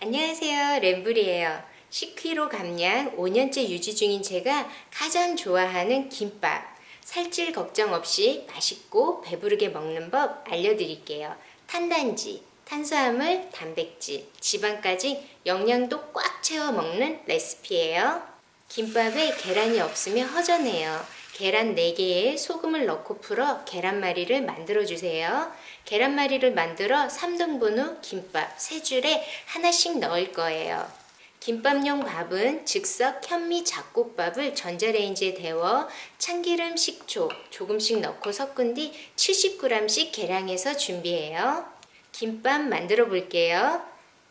안녕하세요. 램블이에요. 10kg 감량 5년째 유지 중인 제가 가장 좋아하는 김밥. 살찔 걱정 없이 맛있고 배부르게 먹는 법 알려드릴게요. 탄단지, 탄수화물, 단백질, 지방까지 영양도 꽉 채워 먹는 레시피예요. 김밥에 계란이 없으면 허전해요. 계란 4개에 소금을 넣고 풀어 계란말이를 만들어 주세요. 계란말이를 만들어 3등분 후 김밥 3줄에 하나씩 넣을 거예요. 김밥용 밥은 즉석 현미 잡곡밥을 전자레인지에 데워 참기름, 식초 조금씩 넣고 섞은 뒤 70g씩 계량해서 준비해요. 김밥 만들어 볼게요.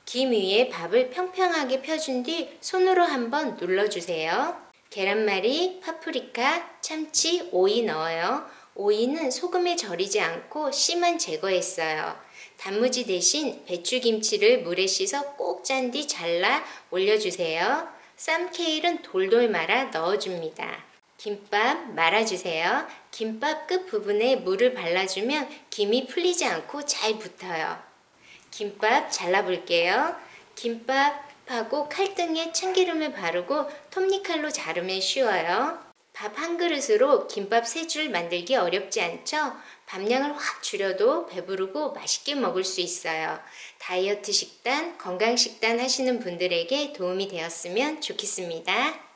김 위에 밥을 평평하게 펴준 뒤 손으로 한번 눌러주세요. 계란말이, 파프리카, 참치, 오이 넣어요. 오이는 소금에 절이지 않고 씨만 제거했어요. 단무지 대신 배추김치를 물에 씻어 꼭 짠 뒤 잘라 올려주세요. 쌈케일은 돌돌 말아 넣어줍니다. 김밥 말아주세요. 김밥 끝 부분에 물을 발라주면 김이 풀리지 않고 잘 붙어요. 김밥 잘라볼게요. 김밥 하고 칼등에 참기름을 바르고 톱니칼로 자르면 쉬워요. 밥 한 그릇으로 김밥 세 줄 만들기 어렵지 않죠? 밥량을 확 줄여도 배부르고 맛있게 먹을 수 있어요. 다이어트 식단, 건강 식단 하시는 분들에게 도움이 되었으면 좋겠습니다.